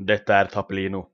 Dette er Tappelino.